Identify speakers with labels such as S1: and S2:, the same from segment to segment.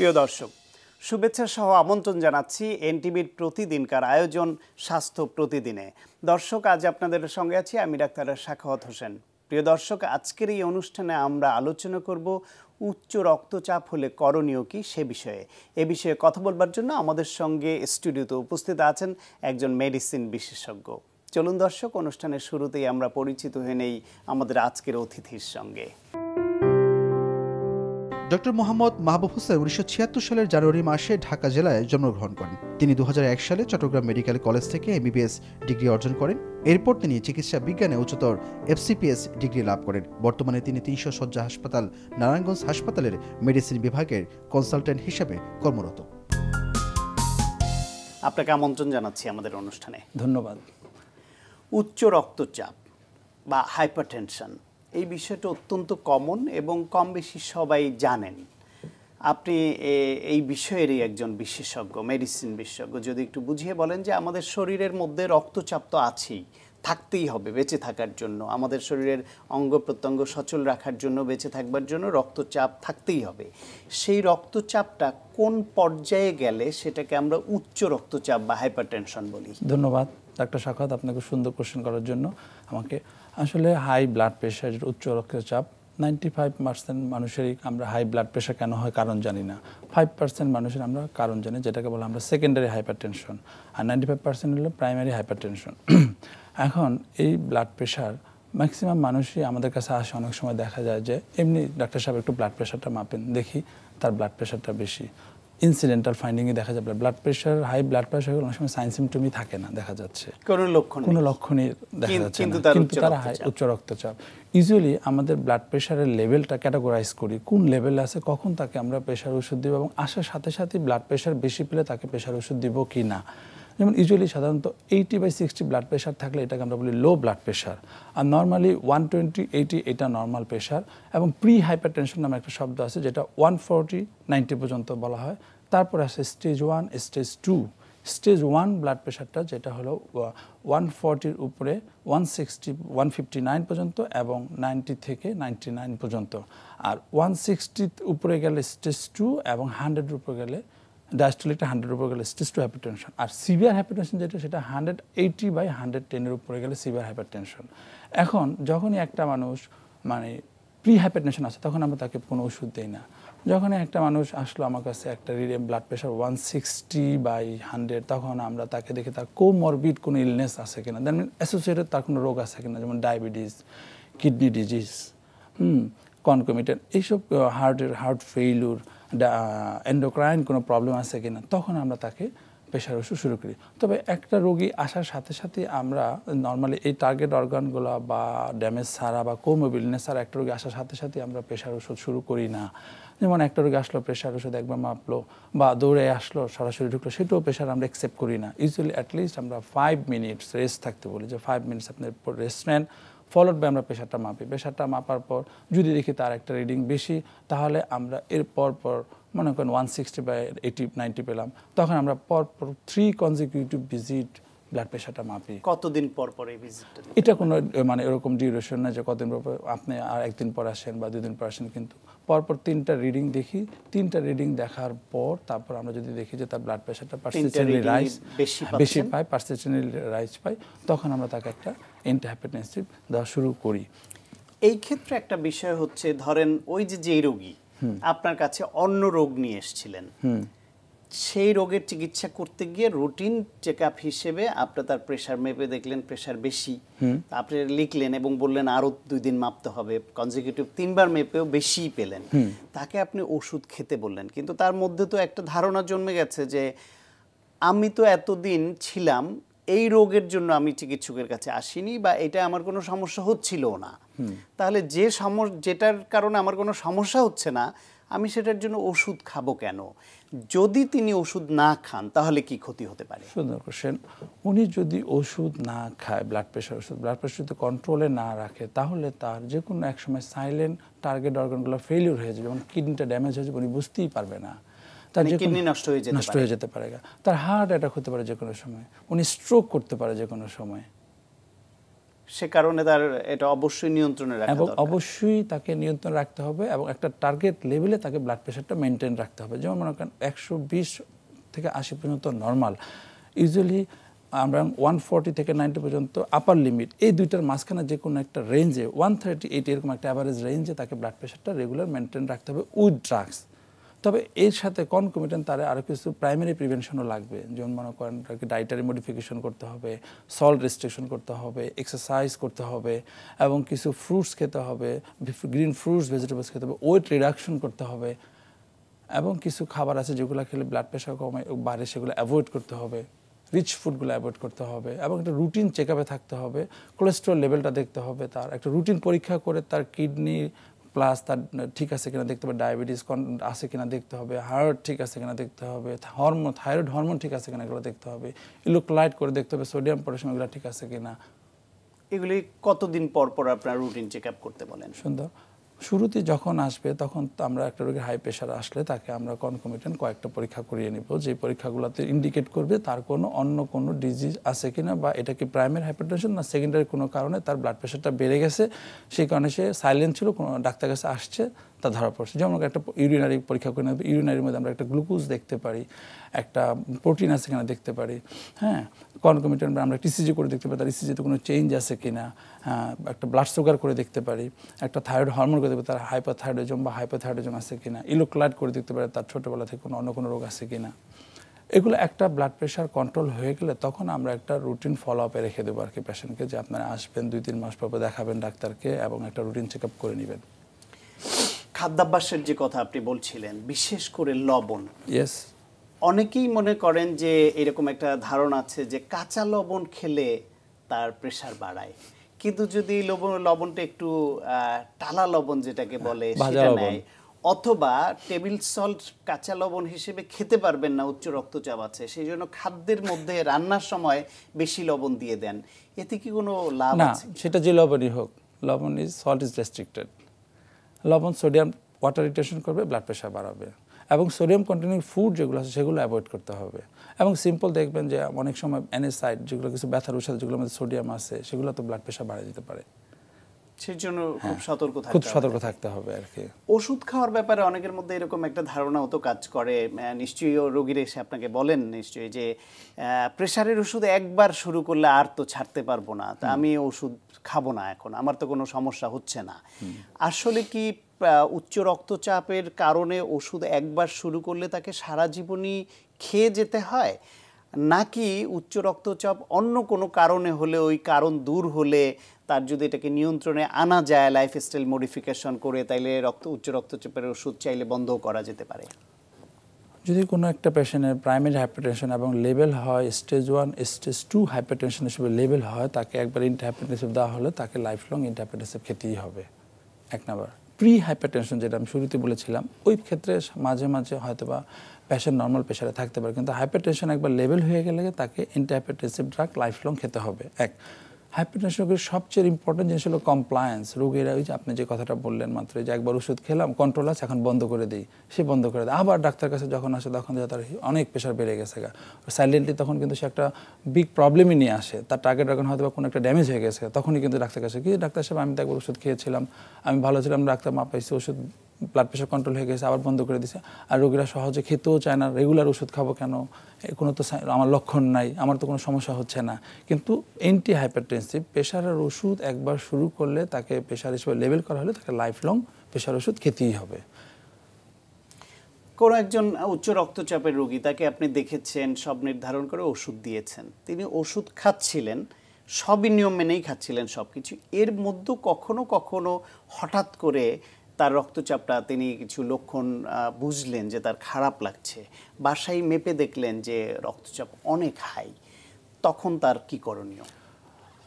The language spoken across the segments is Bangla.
S1: প্রিয় দর্শক শুভেচ্ছা সহ আমন্ত্রণ জানাচ্ছি এনটিভির প্রতিদিনকার আয়োজন স্বাস্থ্য প্রতিদিনে। দর্শক, আজ আপনাদের সঙ্গে আছি আমি ডাক্তার শাখাওয়াত হোসেন। প্রিয় দর্শক, আজকের এই অনুষ্ঠানে আমরা আলোচনা করব উচ্চ রক্তচাপ হলে করণীয় কি সে বিষয়ে। এ বিষয়ে কথা বলবার জন্য আমাদের সঙ্গে স্টুডিওতে উপস্থিত আছেন একজন মেডিসিন বিশেষজ্ঞ। চলুন দর্শক, অনুষ্ঠানের শুরুতেই আমরা পরিচিত হয়ে নেই আমাদের আজকের অতিথির সঙ্গে।
S2: ডক্টর মোহাম্মদ মাহবুব হোসেন উনিশশো সালের জানুয়ারি মাসে ঢাকা জেলায় জন্মগ্রহণ করেন। তিনি দুহাজার এক সালে চট্টগ্রাম মেডিকেল কলেজ থেকে এমবিবিএস ডিগ্রি অর্জন করেন। এরপর তিনি চিকিৎসা বিজ্ঞানে উচ্চতর এফসিপিএস ডিগ্রি লাভ করেন। বর্তমানে তিনি তিনশো শয্যা হাসপাতাল নারায়ণগঞ্জ হাসপাতালের মেডিসিন বিভাগের কনসালটেন্ট হিসেবে কর্মরত।
S1: আপনাকে আমন্ত্রণ জানাচ্ছি আমাদের অনুষ্ঠানে।
S3: ধন্যবাদ।
S1: উচ্চ রক্তচাপ বা হাইপারটেনশন এই বিষয়টা অত্যন্ত কমন এবং কম বেশি সবাই জানেন। আপনি এই বিষয়েরই একজন বিশেষজ্ঞ মেডিসিন বিশেষজ্ঞ। যদি একটু বুঝিয়ে বলেন যে আমাদের শরীরের মধ্যে রক্তচাপ তো আছেই, থাকতেই হবে বেঁচে থাকার জন্য। আমাদের শরীরের অঙ্গ প্রত্যঙ্গ সচল রাখার জন্য, বেঁচে থাকবার জন্য রক্তচাপ থাকতেই হবে। সেই রক্তচাপটা কোন পর্যায়ে গেলে সেটাকে আমরা উচ্চ রক্তচাপ বা হাইপারটেনশন বলি?
S3: ধন্যবাদ। ডাক্তার সাখাত আপনাকে সুন্দর কোশ্চেন করার জন্য। আমাকে আসলে হাই ব্লাড প্রেশার উচ্চ রক্তচাপ নাইনটি ফাইভ পার্সেন্ট মানুষেরই আমরা হাই ব্লাড প্রেশার কেন হয় কারণ জানি না। ফাইভ পার্সেন্ট মানুষের আমরা কারণ জানি, যেটাকে বলে আমরা সেকেন্ডারি হাইপার টেনশন আর নাইনটি ফাইভ পার্সেন্ট হলো প্রাইমারি হাইপার টেনশন এখন এই ব্লাড প্রেশার ম্যাক্সিমাম মানুষই আমাদের কাছে আসে অনেক সময় দেখা যায় যে, এমনি ডাক্তার সাহেব একটু ব্লাড প্রেশারটা মাপেন, দেখি তার ব্লাড প্রেশারটা বেশি। ইনসিডেন্টাল ফাইন্ডিংয়ে দেখা যাবে blood pressure high blood pressure অনেক সময় সাইন সিমটমই থাকে না দেখা যাচ্ছে।
S1: কোনো লক্ষণ
S3: কোনো লক্ষণই দেখা যাচ্ছে
S1: কিন্তু তার
S3: high- উচ্চ রক্তচাপ। ইউজুয়ালি আমাদের ব্লাড প্রেশারের লেভেলটা ক্যাটাগরাইজ করি কোন লেভেল আছে কখন তাকে আমরা প্রেশার ওষুধ দিব এবং আসার সাথে সাথে ব্লাড প্রেশার বেশি পেলে তাকে প্রেশার ওষুধ দিব কি না। যেমন ইউজুয়ালি সাধারণত eighty by sixty blood pressure থাকলে এটাকে আমরা বলি লো ব্লাড প্রেশার আর নর্মালি ওয়ান টোয়েন্টি এইটি এটা নর্মাল প্রেশার এবং প্রি হাইপার টেনশন নামে একটা শব্দ আছে যেটা ওয়ান ফোরটি নাইনটি পর্যন্ত বলা হয়। তারপর আছে stage one stage two stage one blood প্রেশারটা যেটা হলো ওয়ান ফর্টির উপরে one sixty one fifty nine পর্যন্ত এবং নাইনটি থেকে নাইনটি নাইন পর্যন্ত। আর ওয়ান সিক্সটির উপরে গেলে স্টেজ টু এবং হান্ড্রেডের উপরে গেলে ডায়াস্টোলিকটা হান্ড্রেড উপরে গেলে স্টেজ টু হাইপারটেনশন আর সিভিয়ার হাইপারটেনশন যেটা, সেটা হান্ড্রেড এইটি বাই হান্ড্রেড টেনের উপরে গেলে সিভিয়ার হাইপারটেনশন এখন যখনই একটা মানুষ মানে প্রি হাইপারটেনশন আছে, তখন আমরা তাকে কোনো ওষুধ দিই না। যখন একটা মানুষ আসলো আমার কাছে একটা রিডিয়াম blood pressure one sixty by hundred তখন আমরা তাকে দেখি তার কোমরবিড কোনো ইলনেস আছে কিনা। দেন অ্যাসোসিয়েটেড তার কোনো রোগ আছে কিনা, যেমন ডায়াবেটিস কিডনি ডিজিজ হুম? কনকমিটেন্ট এইসব হার্টের, হার্ট ফেইলুর এন্ডোক্রাইন কোনো প্রবলেম আছে কিনা, তখন আমরা তাকে প্রেশার ওষুধ শুরু করি। তবে একটা রোগী আসার সাথে সাথে আমরা নর্মালি এই টার্গেট অর্গানগুলো বা ড্যামেজ ছাড়া বা কোমোবিলনেস ছাড়া একটা রোগী আসার সাথে সাথে আমরা প্রেশার ওষুধ শুরু করি না। যেমন একটা রোগী আসলো প্রেশার ওষুধ একবার মাপলো বা দৌড়ে আসলো, সরাসরি ঢুকলো, সেটাও প্রেশার আমরা অ্যাকসেপ্ট করি না। ইউজুয়ালি অ্যাটলিস্ট আমরা ফাইভ মিনিটস রেস্ট থাকতে বলি। যে ফাইভ মিনিটস আপনি রেস্ট নেন ফলোড বাই আমরা প্রেশারটা মাপি। প্রেশারটা মাপার পর যদি দেখি তার একটা রিডিং বেশি, তাহলে আমরা এর পর পর মনে করেন one sixty by eighty ninety পেলাম। তখন আমরা পরপর পর থ্রি কনজিকিউটিভ ভিজিট ব্লাড প্রেশারটা মাপি।
S1: কতদিন পর পর এই ভিজিটটা
S3: এটা কোনো মানে এরকম ডিউরেশন না যে কতদিন পর পর আপনি আর একদিন পর আসেন বা দুদিন পর আসেন কিন্তু পরপর তিনটা রিডিং দেখি। তিনটা রিডিং দেখার পর তারপর আমরা যদি দেখি যে তার ব্লাড প্রেশারটা পার্সিস্টেন্টলি রাইজ
S1: বেশি?
S3: পাই পার্সিস্টেন্টলি রাইজ পাই তখন আমরা তাকে একটা অ্যান্টিহাইপারটেনসিভ দেওয়া শুরু করি।
S1: এই ক্ষেত্রে একটা বিষয় হচ্ছে ধরেন ওই যে যেই রোগী আপনার কাছে অন্য রোগ নিয়ে এসেছিলেন। সেই রোগের চিকিৎসা করতে গিয়ে রুটিন চেক আপ হিসেবে আপনি তার প্রেশার মেপে দেখলেন প্রেশার বেশি। আপনি লিখলেন এবং বললেন আরও দুই দিন মাপতে হবে। কনজিকিউটিভ তিনবার মেপেও বেশি পেলেন। তাকে আপনি ওষুধ খেতে বললেন। কিন্তু তার মধ্যে তো একটা ধারণা জন্মে গেছে যে আমি তো এতদিন ছিলাম এই রোগের জন্য আমি চিকিৎসকের কাছে আসিনি বা এটা আমার কোনো সমস্যা হচ্ছিল না। তাহলে যে সমস্যা যেটার কারণে আমার কোনো সমস্যা হচ্ছে না আমি সেটার জন্য ওষুধ খাব কেন? যদি তিনি ওষুধ না খান তাহলে কি ক্ষতি হতে পারে?
S3: সুন্দর কোশ্চেন উনি যদি ওষুধ না খায় ব্লাড প্রেশার ওষুধ ব্লাড প্রেশার যদি কন্ট্রোলে না রাখে তাহলে তার যে কোনো এক সময় সাইলেন্ট টার্গেট অর্গানগুলো ফেলিওর হয়ে যাবে যেমন কিডনিটা ড্যামেজ হয়ে যাবে উনি বুঝতেই পারবে না। তার
S1: মানে
S3: কোনো-
S1: নষ্ট হয়ে যেতে
S3: নষ্ট হয়ে যেতে পারে তার হার্ট অ্যাটাক হতে পারে যে কোনো সময়। উনি স্ট্রোক করতে পারে যে কোনো সময়।
S1: সে কারণে তার এটা অবশ্যই নিয়ন্ত্রণে রাখা
S3: এবং অবশ্যই তাকে নিয়ন্ত্রণ রাখতে হবে এবং একটা টার্গেট লেভেলে তাকে ব্লাড প্রেশারটা মেনটেন রাখতে হবে। যেমন মনে করেন একশো বিশ থেকে আশি পর্যন্ত নর্মাল ইউজুয়ালি আমরা ওয়ান ফোরটি থেকে নাইনটি পর্যন্ত আপার লিমিট এই দুইটার মাঝখানে যে কোনো একটা রেঞ্জে ওয়ান থার্টি এইট এরকম একটা অ্যাভারেজ রেঞ্জে তাকে ব্লাড প্রেশারটা রেগুলার মেনটেন রাখতে হবে উইথ ড্রাগস তবে এর সাথে কন কনকমিটেন্ট তারা আরও কিছু প্রাইমারি প্রিভেনশনও লাগবে। যেমন মনে করেন তাকে ডাইটারি মডিফিকেশন করতে হবে সল্ট রেস্ট্রিকশন করতে হবে এক্সারসাইজ করতে হবে, এবং কিছু ফ্রুটস খেতে হবে গ্রিন ফ্রুটস ভেজিটেবলস খেতে হবে ওয়েট রিডাকশন করতে হবে, এবং কিছু খাবার আছে যেগুলো খেলে ব্লাড প্রেশার কমে, বাড়ে সেগুলো অ্যাভয়েড করতে হবে রিচ ফুডগুলো অ্যাভয়েড করতে হবে, এবং একটা রুটিন চেক থাকতে হবে কোলেস্ট্রল লেভেলটা দেখতে হবে তার, একটা রুটিন পরীক্ষা করে তার কিডনি প্লাস তার ঠিক আছে কিনা দেখতে হবে ডায়াবেটিস আছে কিনা দেখতে হবে হার্ট ঠিক আছে কিনা দেখতে হবে হরমোন থাইরয়েড হরমোন ঠিক আছে কিনা এগুলো দেখতে হবে ইলোক্লাইট করে দেখতে হবে সোডিয়াম পটাশিয়াম এগুলো ঠিক আছে কিনা।
S1: এগুলি কতদিন পর পর আপনার রুটিন চেক আপ করতে বলেন?
S3: সুন্দর। শুরুতে যখন আসবে, তখন আমরা একটা রোগীর হাই প্রেশার আসলে তাকে আমরা কনকমিটেন্ট কয়েকটা পরীক্ষা করিয়ে নিব। যে পরীক্ষাগুলোতে ইন্ডিকেট করবে তার কোনো অন্য কোনো ডিজিজ আছে কিনা বা এটা কি প্রাইমারি হাইপারটেনশন না সেকেন্ডারি কোনো কারণে তার ব্লাড প্রেশারটা বেড়ে গেছে, সেই কারণে সে সাইলেন্ট ছিল, কোনো ডাক্তার কাছে আসছে। তা ধরা পড়ছে। যেমন একটা ইউরিনারি পরীক্ষা করে নেবে ইউরিনারির মধ্যে আমরা একটা গ্লুকোজ দেখতে পারি, একটা প্রোটিন আছে কিনা দেখতে পারি হ্যাঁ? কনকমিটেন্ট আমরা টিসিজি করে দেখতে পারি, তার ইসিজিতে কোনো চেঞ্জ আছে কিনা হ্যাঁ? একটা ব্লাড সুগার করে দেখতে পারি, একটা থাইরয়েড হরমোন করে দেখতে পারি, তার হাইপারথাইরয়েডিজম বা হাইপারথাইরয়েডিজম আছে কিনা ইলোক্লাইড করে দেখতে পারি, তার ছোটোবেলা থেকে কোনো অন্য কোনো রোগ আছে কিনা। এগুলো একটা ব্লাড প্রেশার কন্ট্রোল হয়ে গেলে তখন আমরা একটা রুটিন ফলো আপে রেখে দেবো আর কি পেশেন্টকে যে আপনারা আসবেন, দুই, তিন মাস পর পর দেখাবেন ডাক্তারকে এবং একটা রুটিন চেক আপ করে নেবেন।
S1: খাদ্যাভ্যাসের যে কথা আপনি বলছিলেন বিশেষ করে লবণ।
S3: ইয়েস
S1: অনেকেই মনে করেন যে এরকম একটা ধারণা আছে যে কাঁচা লবণ খেলে তার প্রেশার বাড়ায়। কিন্তু যদি লবণ লবণটা একটু টালা লবণ যেটাকে বলে সেটা নেয়। অথবা টেবিল সল্ট কাঁচা লবণ হিসেবে খেতে পারবেন না উচ্চ রক্তচাপ আছে সেই জন্য খাদ্যের মধ্যে রান্নার সময় বেশি লবণ দিয়ে দেন। এতে কি কোনো লাভ
S3: না
S1: আছে?
S3: সেটা যে লবণই হোক লবণ ইজ সল্ট ইজ রেস্ট্রিক্টেড লবণ, সোডিয়াম ওয়াটার রিটেশন করবে ব্লাড প্রেশার বাড়াবে। এবং সোডিয়াম কন্টেনিং ফুড যেগুলো আছে, সেগুলো অ্যাভয়েড করতে হবে। এবং সিম্পল দেখবেন যে অনেক সময় অ্যানেসাইড যেগুলো, কিছু ব্যথার ওষুধ যেগুলো আমাদের সোডিয়াম আছে, সেগুলো তো ব্লাড প্রেশার বাড়িয়ে দিতে পারে।
S1: সেই জন্য খুব সতর্ক
S3: হ্যাঁ, খুব সতর্ক থাকতে হবে আর কি।
S1: ওষুধ খাওয়ার ব্যাপারে অনেকের মধ্যে এরকম একটা ধারণাও তো কাজ করে। নিশ্চয়ই রোগীর এসে আপনাকে বলেন নিশ্চয়ই যে প্রেশারের ওষুধ একবার শুরু করলে আর তো ছাড়তে পারব না। তা আমি ওষুধ খাব না এখন। আমার তো কোনো সমস্যা হচ্ছে না। আসলে কি উচ্চ রক্তচাপের কারণে ওষুধ একবার শুরু করলে তাকে সারা জীবনই খেয়ে যেতে হয়? নাকি উচ্চ রক্তচাপ অন্য কোনো কারণে হলে ওই কারণ দূর হলে তার যদি এটাকে নিয়ন্ত্রণে আনা যায় লাইফস্টাইল মডিফিকেশন করে, তাইলে রক্ত, উচ্চ রক্তচাপের ওষুধ চাইলে বন্ধও করা যেতে পারে।
S3: যদি কোনো একটা পেশেন্টের প্রাইমারি হাইপারটেনশন এবং লেভেল হয় stage one stage two hypertension হিসেবে লেভেল হয়, তাকে একবার ইন্টারহাইপারটেনসিভ দেওয়া হলে তাকে লাইফ লং ইন্টারহাইপারটেনসিভ খেতেই হবে। এক নম্বর। প্রি হাইপারটেনশন যেটা আমি শুরুতে বলেছিলাম, ওই ক্ষেত্রে মাঝে মাঝে হয়তো বা পেশেন্ট নর্মাল প্রেশারে থাকতে পারে, কিন্তু হাইপারটেনশন একবার লেভেল হয়ে গেলে তাকে ইন্টারহাইপারটেনসিভ ড্রাগ লাইফ লং খেতে হবে। এক। হাইপারটেনশন রোগের সবচেয়ে ইম্পর্টেন্ট জিনিস হলো কমপ্লায়েন্স রোগীরা ওই যে আপনি যে কথাটা বললেন মাত্র যে একবার ওষুধ খেলাম কন্ট্রোল আছে, এখন বন্ধ করে দিই। সে বন্ধ করে দেয়। আবার ডাক্তার কাছে যখন আসে, তখন তার অনেক প্রেশার বেড়ে গেছে গা। সাইলেন্টলি তখন কিন্তু সে একটা বিগ প্রবলেমই নিয়ে আসে। তার টার্গেট এখন হয়তো বা কোনো একটা ড্যামেজ হয়ে গেছে তখনই কিন্তু ডাক্তার কাছে কি ডাক্তার সাহেব, আমি তো একবার ওষুধ খেয়েছিলাম। আমি ভালো ছিলাম, ডাক্তার মা পাইছি ওষুধ ব্লাড প্রেশার কন্ট্রোল হয়ে গেছে, আবার বন্ধ করে দিছে। আর রোগীরা সহজে খেতেও চায় না রেগুলার ওষুধ খাব কেন? কোনো তো আমার লক্ষণ নাই, আমার তো কোনো সমস্যা হচ্ছে না। কিন্তু এন্টি হাইপারটেনসিভ প্রেশারের ওষুধ একবার শুরু করলে তাকে প্রেশার হিসেবে লেভেল করা হলে তাকে লাইফ লং প্রেশার ওষুধ খেতেই হবে।
S1: কোনো একজন উচ্চ রক্তচাপের রোগী, তাকে আপনি দেখেছেন, সব নির্ধারণ করে ওষুধ দিয়েছেন। তিনি ওষুধ খাচ্ছিলেন, সবই নিয়ম মেনেই খাচ্ছিলেন সব কিছু এর মধ্যে কখনো কখনো হঠাৎ করে তার রক্তচাপটা তিনি কিছু লক্ষণ বুঝলেন যে তার খারাপ লাগছে। বাসায় মেপে দেখলেন যে রক্তচাপ অনেক হাই তখন তার কি করণীয়?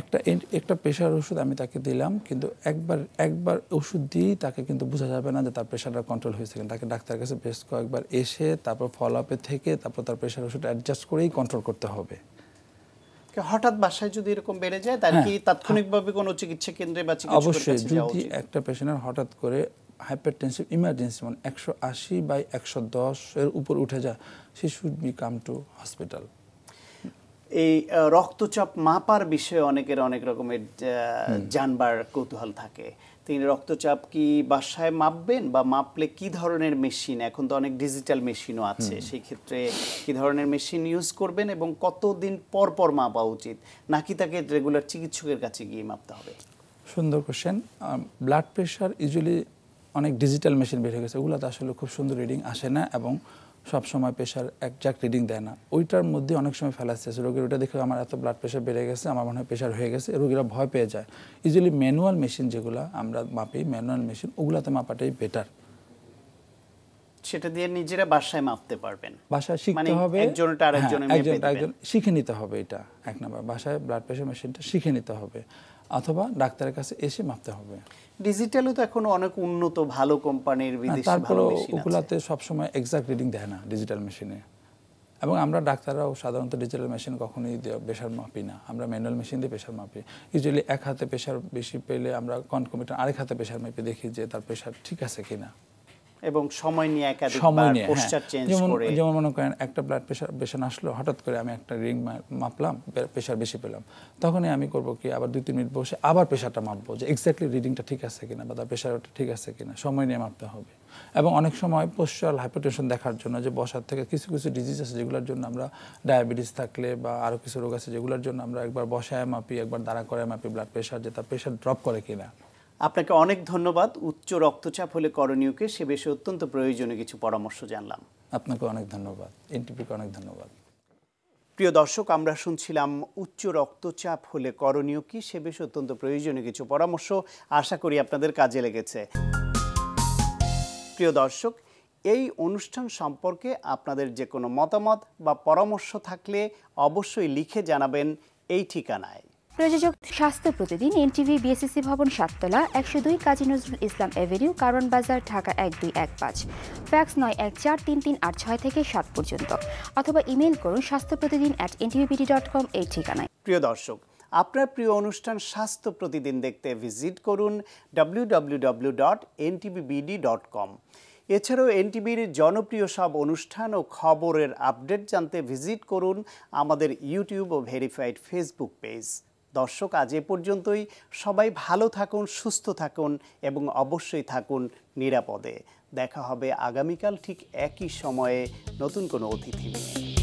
S3: একটা একটা প্রেশার ওষুধ আমি তাকে দিলাম, কিন্তু একবার একবার ওষুধ দিয়েই তাকে কিন্তু বোঝা যাবে না যে তার প্রেশারটা কন্ট্রোল হয়েছে তাকে ডাক্তারের কাছে বেশ কয়েকবার এসে, তারপর ফলো আপে থেকে, তারপর তার প্রেশার ওষুধ অ্যাডজাস্ট করেই কন্ট্রোল করতে হবে।
S1: হঠাৎ বাসায় যদি এরকম বেড়ে যায় তার কি তাৎক্ষণিকভাবে কোনো চিকিৎসা কেন্দ্রে বা
S3: হ্যাঁ। অবশ্যই যদি একটা পেশেন্টের হঠাৎ করে হাইপারটেনসিভ ইমার্জেন্সি মানে একশো আশি বাই একশো দশ এর উপর উঠে যায় সে should be come to hospital
S1: এই রক্তচাপ মাপার বিষয়ে অনেকের অনেক রকমের জানবার কৌতূহল থাকে। তিনি রক্তচাপ কি বাসায় মাপবেন বা মাপলে কি ধরনের মেশিন? এখন তো অনেক ডিজিটাল মেশিনও আছে। সেই ক্ষেত্রে কি ধরনের মেশিন ইউজ করবেন এবং কতদিন পর পর মাপা উচিত? নাকি তাকে রেগুলার চিকিৎসকের কাছে গিয়ে মাপতে হবে?
S3: সুন্দর কোশ্চেন ব্লাড প্রেশার ইউজুয়ালি অনেক ডিজিটাল মেশিন বের হয়ে গেছে। ওগুলোতে আসলে খুব সুন্দর রিডিং আসে না এবং সব সময় প্রেশার একজাক্ট রিডিং দেয় না। ওইটার মধ্যে অনেক সময় আছে। রোগীর ওটা দেখে আমার এত ব্লাড প্রেশার বেড়ে গেছে আমার মনে হয় প্রেশার হয়ে গেছে রোগীরা ভয় পেয়ে যায়। ইউজুয়ালি ম্যানুয়াল মেশিন যেগুলো আমরা মাপি ম্যানুয়াল মেশিন ওগুলাতে মাপাটাই বেটার
S1: সেটা দিয়ে নিজেরা বাসায় মাপতে পারবেন।
S3: বাসায় শিখতে
S1: মানে
S3: হবে।
S1: একজনটা আরেকজনের
S3: হ্যাঁ,
S1: মেপে
S3: একজন শিখে নিতে হবে এটা। এক নম্বর বাসায় ব্লাড প্রেশার মেশিনটা শিখে নিতে হবে। অথবা ডাক্তারের কাছে এসে মাপতে হবে।
S1: ডিজিটালও তো এখন অনেক উন্নত ভালো কোম্পানির বিদেশি ভালো মেশিন
S3: ওগুলাতে সবসময় এক্সাক্ট রিডিং দেয় না ডিজিটাল মেশিনে এবং আমরা ডাক্তাররাও সাধারণত ডিজিটাল মেশিন কখনোই প্রেশার মাপি না। আমরা ম্যানুয়াল মেশিন দিয়ে প্রেশার মাপি। ইউজুয়ালি এক হাতে প্রেশার বেশি পেলে আমরা কনকমিটার আরেক হাতে প্রেশার মেপে দেখি যে তার প্রেশার ঠিক আছে কিনা।
S1: এবং সময় নিয়ে একাধিক
S3: সময় নিয়ে
S1: পোস্টার
S3: হ্যাঁ।
S1: চেঞ্জ করে।
S3: যেমন মনে করেন একটা ব্লাড প্রেশার পেশেন্ট আসলো হঠাৎ করে আমি একটা রিং মাপলাম প্রেশার বেশি পেলাম। তখনই আমি করব কি আবার দুই তিন মিনিট বসে আবার প্রেশারটা মাপবো যে এক্স্যাক্টলি রিডিংটা ঠিক আছে কিনা বা তার প্রেশারটা ঠিক আছে কিনা সময় নিয়ে মাপতে হবে। এবং অনেক সময় পোস্টাল হাইপারটেনশন দেখার জন্য যে বসার থেকে কিছু কিছু ডিজিজ আছে যেগুলোর জন্য আমরা ডায়াবেটিস থাকলে বা আরও কিছু রোগ আছে যেগুলোর জন্য আমরা একবার বসায় মাপি একবার দাঁড়া করে মাপি ব্লাড প্রেশার যে তার প্রেশার ড্রপ করে কিনা।
S1: আপনাকে অনেক ধন্যবাদ। উচ্চ রক্তচাপ হলে করণীয়কে সে বিষয়ে অত্যন্ত প্রয়োজনীয় কিছু পরামর্শ জানলাম।
S3: আপনাকে অনেক ধন্যবাদ। এনটিপিকে অনেক ধন্যবাদ।
S1: প্রিয় দর্শক আমরা শুনছিলাম উচ্চ রক্তচাপ হলে করণীয় কি সে বিষয়ে অত্যন্ত প্রয়োজনীয় কিছু পরামর্শ। আশা করি আপনাদের কাজে লেগেছে। প্রিয় দর্শক এই অনুষ্ঠান সম্পর্কে আপনাদের যে কোনো মতামত বা পরামর্শ থাকলে অবশ্যই লিখে জানাবেন এই ঠিকানায়।
S4: প্রযোজক স্বাস্থ্য প্রতিদিন এনটিভি বিএসসি ভবন সাততলা, একশো দুই কাজী নজরুল ইসলাম এভিনিউ কারণ বাজার, ঢাকা এক দুই এক পাঁচ। ফ্যাক্স নয় এক চার তিন তিন আট ছয় থেকে সাত পর্যন্ত। অথবা ইমেল করুন স্বাস্থ্য প্রতিদিন অ্যাট এনটিভিপিডি ডট কম এই ঠিকানায়।
S1: প্রিয় দর্শক, আপনার প্রিয় অনুষ্ঠান স্বাস্থ্য প্রতিদিন দেখতে ভিজিট করুন www.ntbbd.com এছাড়াও এনটিভির জনপ্রিয় সব অনুষ্ঠান ও খবরের আপডেট জানতে ভিজিট করুন আমাদের ইউটিউব ও ভেরিফাইড ফেসবুক পেজ। দর্শক, আজ এ পর্যন্তই। সবাই ভালো থাকুন, সুস্থ থাকুন এবং অবশ্যই থাকুন নিরাপদে। দেখা হবে আগামীকাল ঠিক একই সময়ে নতুন কোনো অতিথি নিয়ে।